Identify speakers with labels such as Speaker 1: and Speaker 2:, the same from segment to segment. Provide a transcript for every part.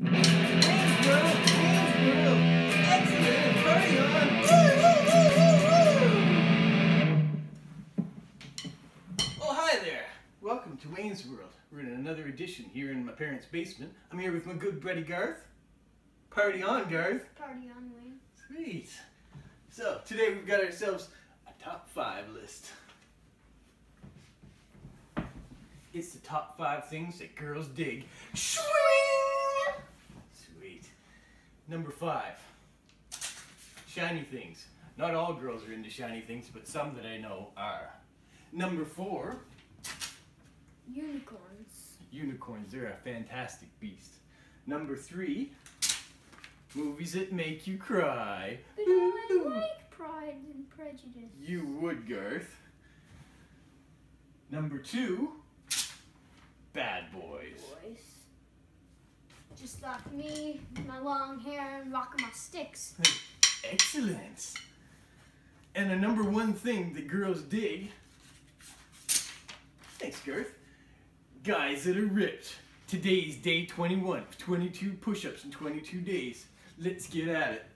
Speaker 1: Oh, hi there. Welcome to Wayne's World. We're in another edition here in my parents' basement. I'm here with my good buddy Garth. Party on, Garth.
Speaker 2: Party on Wayne.
Speaker 1: Sweet. So, today we've got ourselves a top five list. It's the top five things that girls dig. Swing! Sweet. Number five. Shiny things. Not all girls are into shiny things, but some that I know are. Number four.
Speaker 2: Unicorns.
Speaker 1: Unicorns, they're a fantastic beast. Number three, movies that make you cry.
Speaker 2: But I like Pride and Prejudice.
Speaker 1: You would, Garth. Number two,
Speaker 2: Just like me, my long hair and rocking my sticks.
Speaker 1: Excellent. And the number one thing that girls dig, thanks, Garth, guys that are ripped. Today's day 21, 22 push-ups in 22 days. Let's get at it.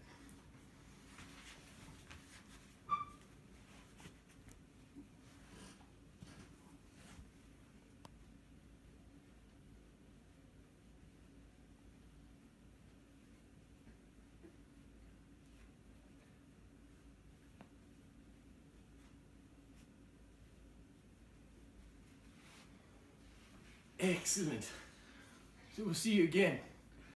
Speaker 1: Excellent. So we'll see you again.